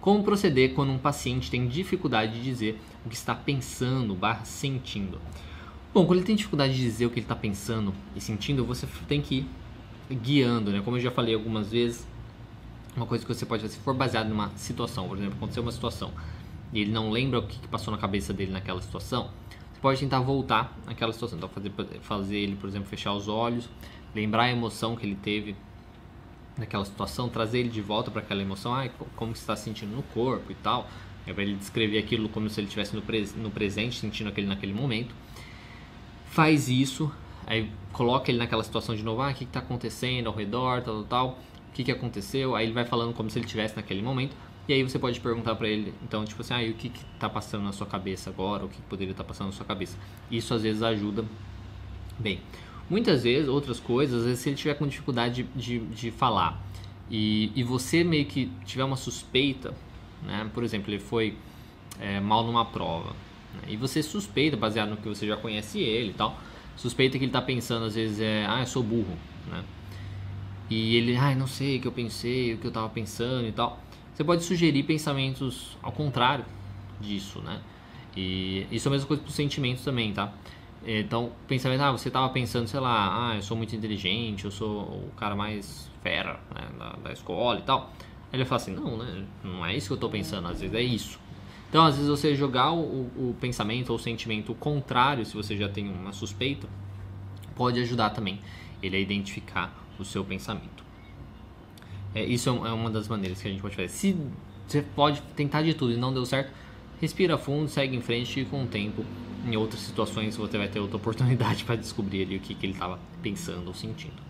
Como proceder quando um paciente tem dificuldade de dizer o que está pensando barra sentindo? Bom, quando ele tem dificuldade de dizer o que ele está pensando e sentindo, você tem que ir guiando, né? Como eu já falei algumas vezes, uma coisa que você pode fazer, se for baseado numa situação, por exemplo, aconteceu uma situação e ele não lembra o que passou na cabeça dele naquela situação, você pode tentar voltar naquela situação. Então, fazer, fazer ele, por exemplo, fechar os olhos, lembrar a emoção que ele teve naquela situação, trazer ele de volta para aquela emoção, ah, como se está sentindo no corpo e tal, é para ele descrever aquilo como se ele estivesse no, pres no presente, sentindo aquele naquele momento. Faz isso, aí coloca ele naquela situação de novo, ah, o que está acontecendo ao redor, tal, tal, tal, o que, que aconteceu, aí ele vai falando como se ele estivesse naquele momento, e aí você pode perguntar para ele, então, tipo assim, ah, e o que está passando na sua cabeça agora, o que poderia estar tá passando na sua cabeça. Isso às vezes ajuda bem. Muitas vezes, outras coisas, às vezes se ele tiver com dificuldade de, de, de falar e, e você meio que tiver uma suspeita, né? Por exemplo, ele foi é, mal numa prova né? e você suspeita, baseado no que você já conhece ele e tal, suspeita que ele está pensando às vezes é, ah, eu sou burro, né? E ele, ah, não sei o que eu pensei, o que eu estava pensando e tal. Você pode sugerir pensamentos ao contrário disso, né? E isso é a mesma coisa para os sentimentos também, tá? Então, pensamento, ah, você estava pensando, sei lá, ah, eu sou muito inteligente, eu sou o cara mais fera né, da, da, escola e tal. Aí ele fala assim, não, né, não é isso que eu estou pensando, às vezes é isso. Então, às vezes você jogar o, o pensamento ou o sentimento contrário, se você já tem uma suspeita, pode ajudar também ele a identificar o seu pensamento. É, isso é, é uma das maneiras que a gente pode fazer. Se você pode tentar de tudo e não deu certo, respira fundo, segue em frente e com o tempo, em outras situações, você vai ter outra oportunidade para descobrir ali o que, que ele estava pensando ou sentindo.